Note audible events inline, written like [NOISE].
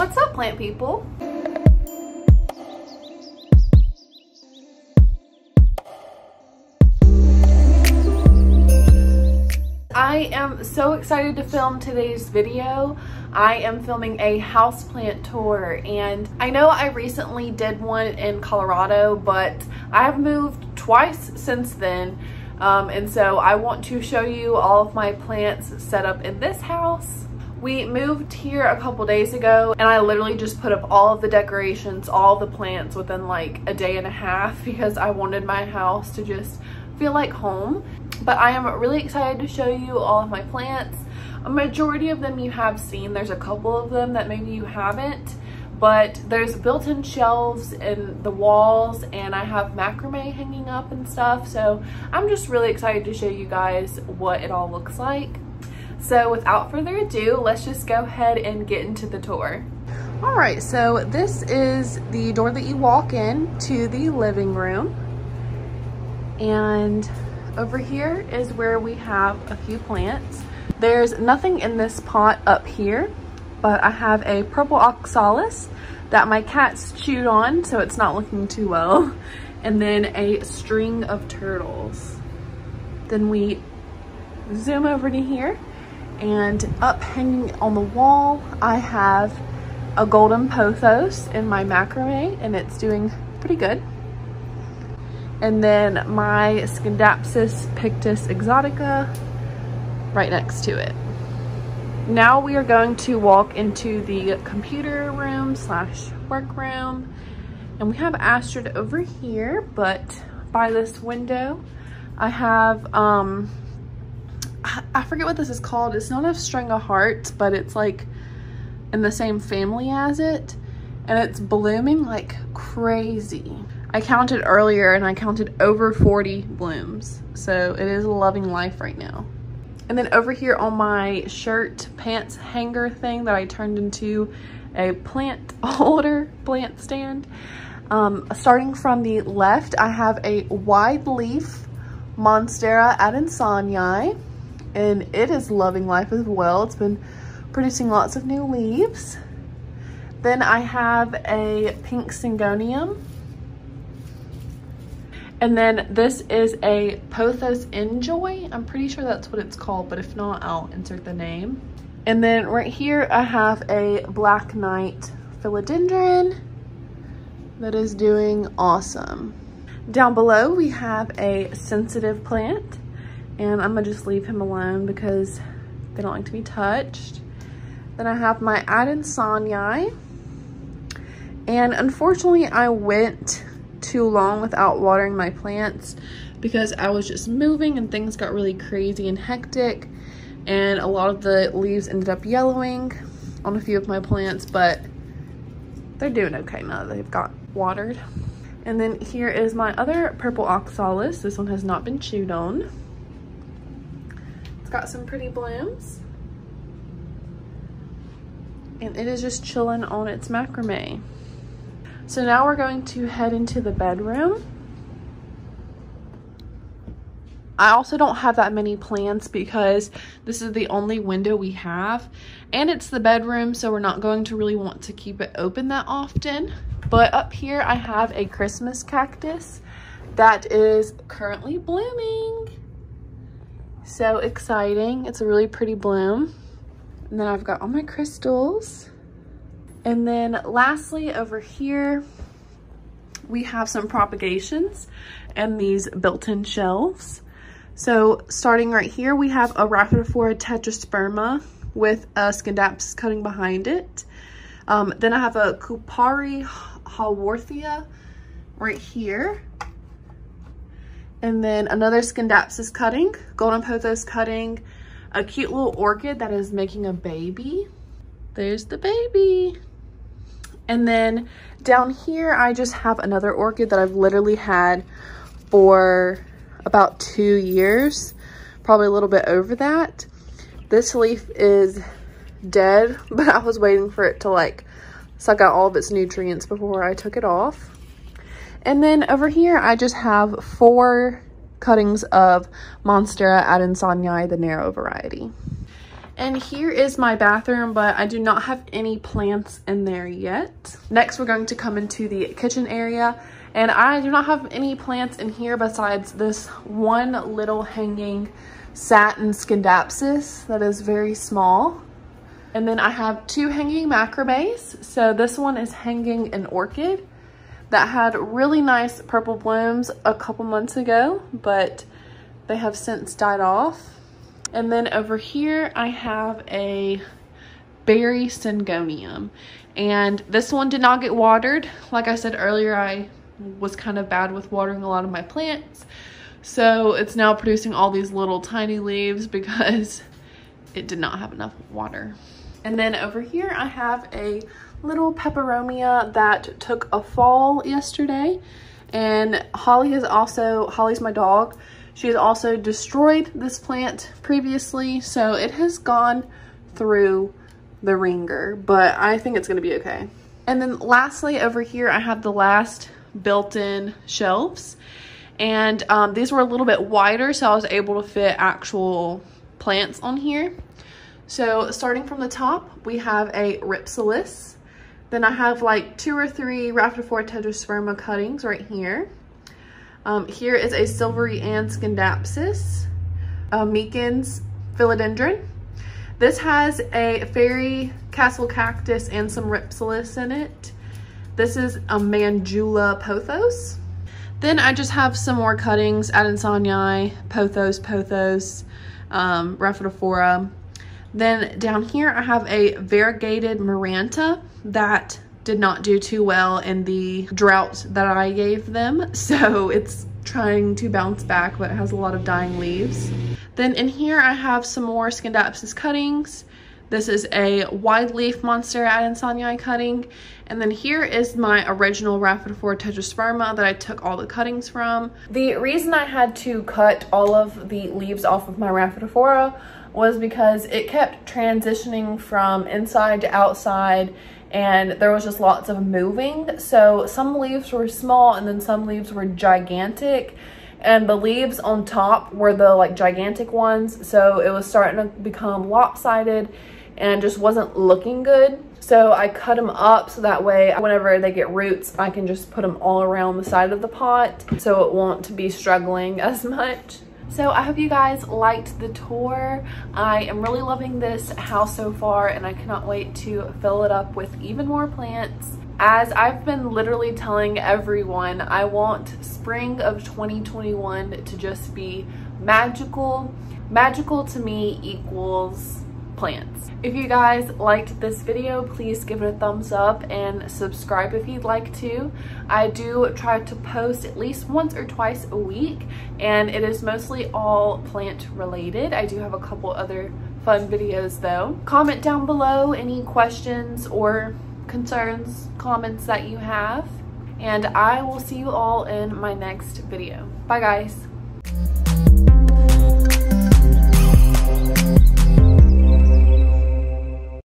What's up, plant people? I am so excited to film today's video. I am filming a houseplant tour and I know I recently did one in Colorado, but I have moved twice since then. Um, and so I want to show you all of my plants set up in this house. We moved here a couple days ago and I literally just put up all of the decorations, all the plants within like a day and a half [LAUGHS] because I wanted my house to just feel like home. But I am really excited to show you all of my plants. A majority of them you have seen. There's a couple of them that maybe you haven't but there's built-in shelves in the walls and I have macrame hanging up and stuff. So I'm just really excited to show you guys what it all looks like. So without further ado, let's just go ahead and get into the tour. All right, so this is the door that you walk in to the living room. And over here is where we have a few plants. There's nothing in this pot up here but I have a purple oxalis that my cats chewed on, so it's not looking too well. [LAUGHS] And then a string of turtles. Then we zoom over to here and up hanging on the wall, I have a golden pothos in my macrame and it's doing pretty good. And then my Scindapsus pictus exotica right next to it now we are going to walk into the computer room slash work room and we have Astrid over here but by this window I have um I forget what this is called. It's not a string of hearts but it's like in the same family as it. And it's blooming like crazy. I counted earlier and I counted over 40 blooms. So it is loving life right now. And then over here on my shirt pants hanger thing that I turned into a plant [LAUGHS] holder, plant stand. Um, starting from the left, I have a wide leaf Monstera adansonii, and it is loving life as well. It's been producing lots of new leaves. Then I have a pink syngonium and then this is a Pothos N'Joy. I'm pretty sure that's what it's called, but if not, I'll insert the name. And then right here, I have a Black Knight Philodendron that is doing awesome. Down below, we have a sensitive plant, and I'm gonna just leave him alone because they don't like to be touched. Then I have my Adansonii, and unfortunately, I went too long without watering my plants because I was just moving and things got really crazy and hectic and a lot of the leaves ended up yellowing on a few of my plants but they're doing okay now they've got watered. And then here is my other purple oxalis. This one has not been chewed on. Got some pretty blooms. And it is just chilling on its macrame. So now we're going to head into the bedroom. I also don't have that many plants because this is the only window we have and it's the bedroom so we're not going to really want to keep it open that often. But up here I have a Christmas cactus that is currently blooming. So exciting. It's a really pretty bloom. And then I've got all my crystals. And then lastly over here, we have some propagations and these built-in shelves. So starting right here, we have a Rhaphidophora tetrasperma with a Scindapsus cutting behind it. Um, then I have a Cooperi haworthia right here. And then another Scindapsus cutting, Golden Pothos cutting, a cute little orchid that is making a baby. There's the baby. And then down here, I just have another orchid that I've literally had for about two years, probably a little bit over that. This leaf is dead, [LAUGHS] but I was waiting for it to like suck out all of its nutrients before I took it off. And then over here, I just have four cuttings of Monstera adansonii, the narrow variety. And here is my bathroom, but I do not have any plants in there yet. Next, we're going to come into the kitchen area. And I do not have any plants in here besides this one little hanging satin scindapsus that is very small. And then I have two hanging macrames. So this one is hanging an orchid that had really nice purple blooms a couple months ago, but they have since died off. And then over here, I have a berry syngonium. And this one did not get watered. Like I said earlier, I was kind of bad with watering a lot of my plants. So it's now producing all these little tiny leaves because [LAUGHS] it did not have enough water. And then over here, I have a little peperomia that took a fall yesterday. And Holly has also, Holly's my dog, she has also destroyed this plant previously, so it has gone through the ringer, but I think it's gonna be okay. And then lastly, over here, I have the last built-in shelves. And um, these were a little bit wider, so I was able to fit actual plants on here. So starting from the top, we have a Rhipsalis. Then I have like two or three Rhaphidophora tetrasperma cuttings right here. Um, here is a Silvery Ann scindapsus, a Micans philodendron. This has a fairy castle cactus and some Rhipsalis in it. This is a Manjula pothos. Then I just have some more cuttings, Adansonii, pothos, pothos, um, Rhaphidophora. Then down here I have a variegated Maranta that did not do too well in the drought that I gave them. [LAUGHS] So it's trying to bounce back, but it has a lot of dying leaves. Then in here I have some more Scindapsus cuttings. This is a wide leaf monster Monstera adansonii cutting. And then here is my original Rhaphidophora tetrasperma that I took all the cuttings from. The reason I had to cut all of the leaves off of my Rhaphidophora was because it kept transitioning from inside to outside and there was just lots of moving. So some leaves were small and then some leaves were gigantic and the leaves on top were the like gigantic ones. So it was starting to become lopsided and just wasn't looking good. So I cut them up so that way whenever they get roots, I can just put them all around the side of the pot so it won't be struggling [LAUGHS] as much. So I hope you guys liked the tour. I am really loving this house so far and I cannot wait to fill it up with even more plants. As I've been literally telling everyone, I want spring of 2021 to just be magical. Magical to me equals plants. If you guys liked this video, please give it a thumbs up and subscribe if you'd like to. I do try to post at least once or twice a week and it is mostly all plant related. I do have a couple other fun videos though. Comment down below any questions or concerns, comments that you have and I will see you all in my next video. Bye guys.